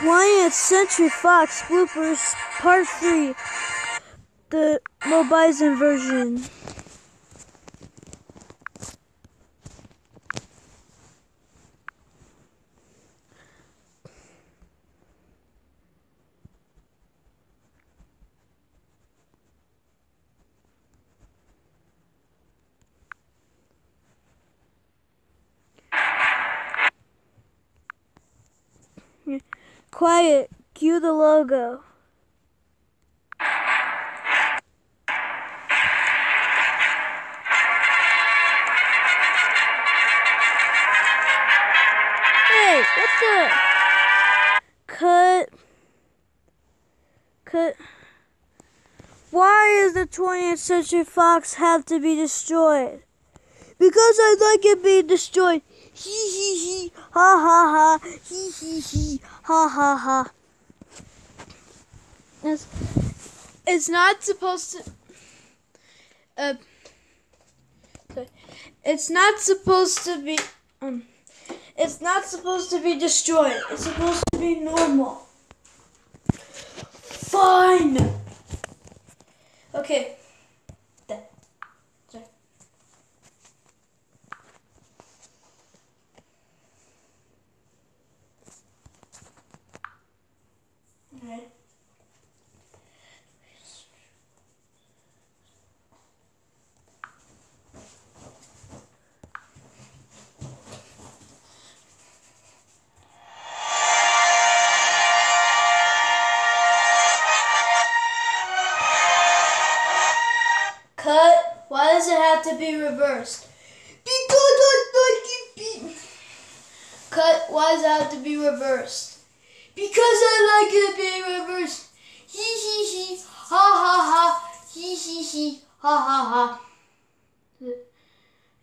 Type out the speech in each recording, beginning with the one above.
20th Century Fox bloopers part 3 the Mobizen version. Quiet, cue the logo. Hey, what the? Cut. Cut. Why does the 20th Century Fox have to be destroyed? Because I like it being destroyed. Hee hee hee. Ha ha ha. Hee hee hee. Ha ha ha. It's, it's not supposed to. Uh, sorry. it's not supposed to be. Um, it's not supposed to be destroyed. It's supposed to be normal. Fine. Okay. To be reversed? Because I like it. Cut. Why does it have to be reversed? Because I like it being reversed. Hee hee hee. Ha ha ha. Hee hee hee. Ha ha ha.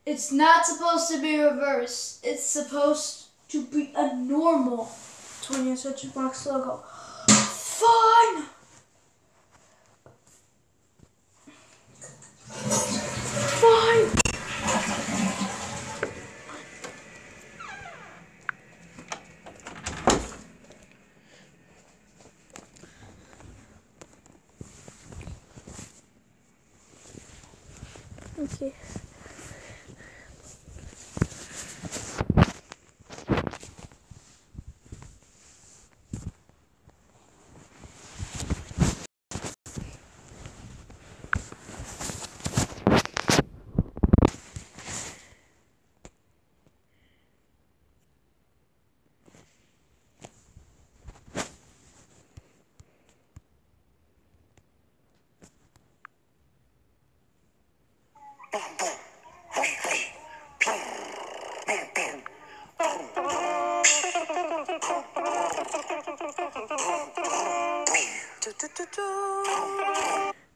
It's not supposed to be reversed. It's supposed to be a normal 20th Century Fox logo. Fine. Okay.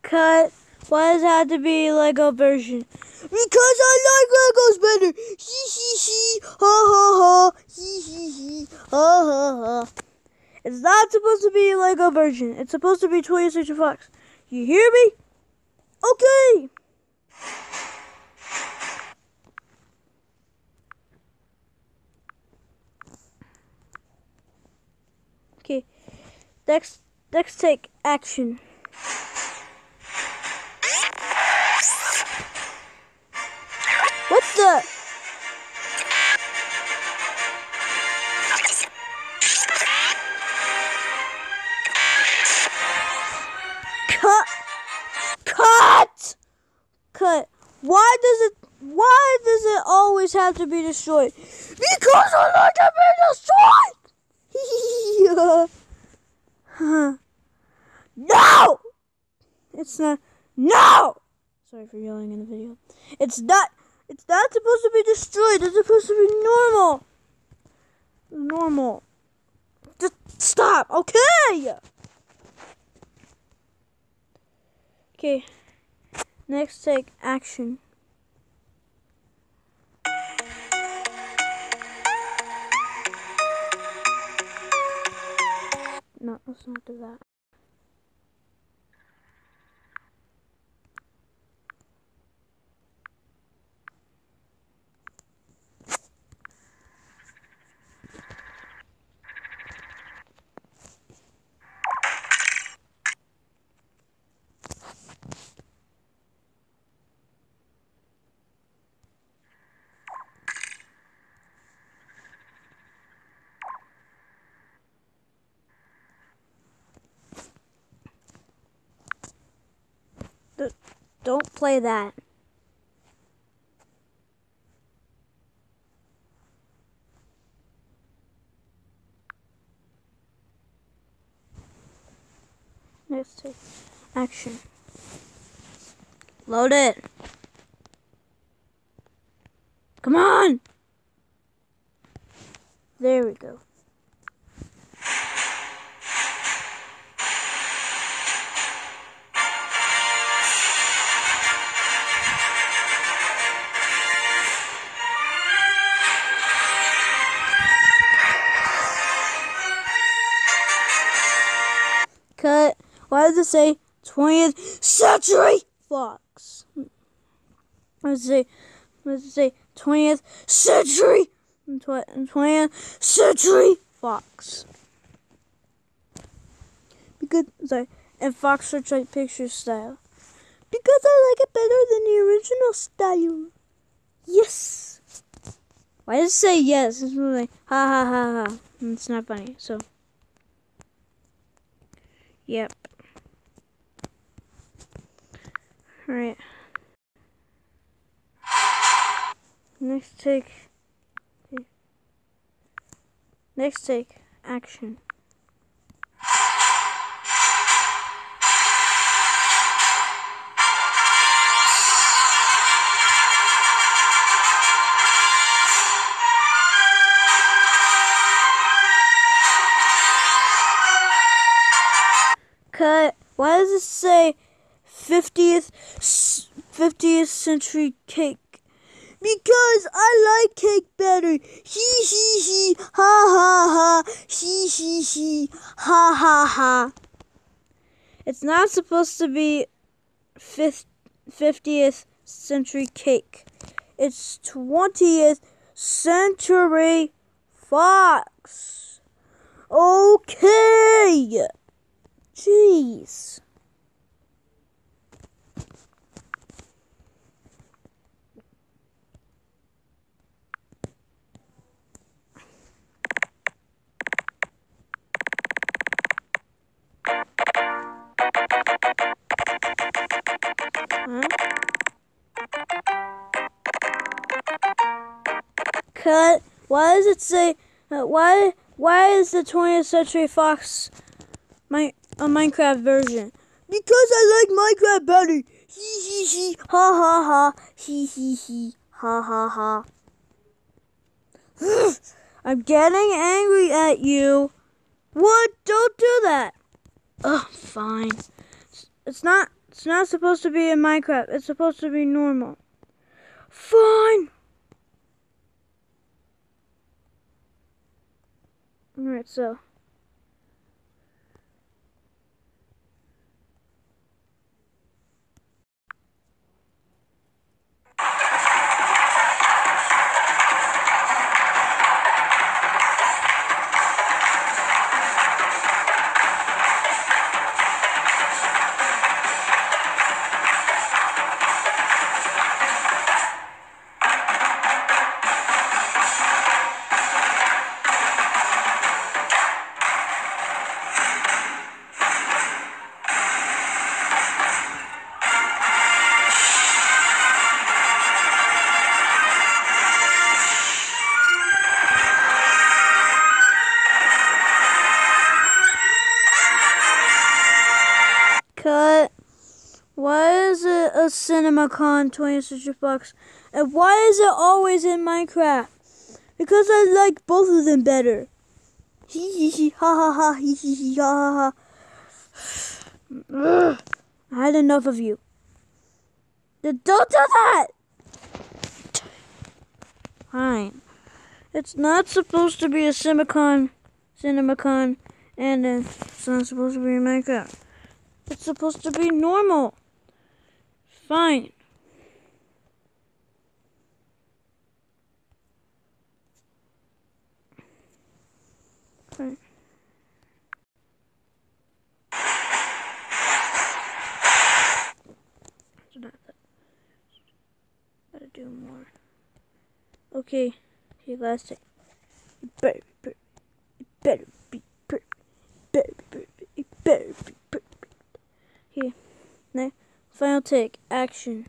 Cut. Why does it have to be Lego version? Because I like Legos better. Hee hee hee. Ha ha ha. Hee hee hee. Ha ha ha. It's not supposed to be Lego version. It's supposed to be 20th Century Fox. You hear me? Okay. Okay. Next, next take action. What the? Cut! Cut! Cut. Why does it? Why does it always have to be destroyed? Because I like to be destroyed. Huh. no! It's not. No! Sorry for yelling in the video. It's not. It's not supposed to be destroyed. It's supposed to be normal. Normal. Just stop, okay? Okay. Next, take action. No, let's not do that. Don't play that. Next action. Load it. Come on. There we go. Cut. Why does it say 20th Century Fox? It say, it say 20th Century? 20th Century Fox. Because, sorry, and Fox Searchlight Picture style. Because I like it better than the original style. Yes. Why does it say yes? It's really like, ha ha ha ha. It's not funny, so. Yep. Alright. Next take. Next take. Action. Why does it say 50th 50th century cake? Because I like cake better. Hee hee hee. Ha ha ha. Hee hee hee. Ha ha ha. It's not supposed to be 50th century cake. It's 20th century fox. Okay. Jeez. Cut. Why does it say? Uh, why? Why is the 20th Century Fox a Minecraft version? Because I like Minecraft better. Hee hee hee. Ha ha ha. Hee hee hee. Ha ha ha. I'm getting angry at you. What? Don't do that. Ugh, fine. It's not it's not supposed to be in Minecraft. It's supposed to be normal. Fine. Alright, so. CinemaCon 20th Century Fox? And why is it always in Minecraft? Because I like both of them better. Hee hee hee ha ha ha hee hee hee ha ha ha. I had enough of you. Don't do that! Fine. It's not supposed to be a CinemaCon, CinemaCon, and it's not supposed to be in Minecraft. It's supposed to be normal. Fine. Gotta do more. Okay. Okay, last. It better better be perfect. Better better be perfect. Here. Final take. Action.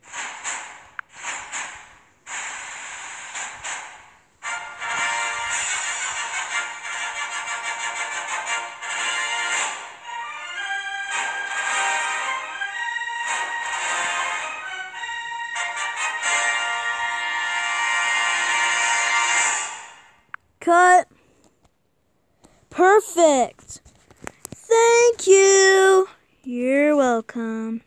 Cut. Perfect. Thank you. You're welcome.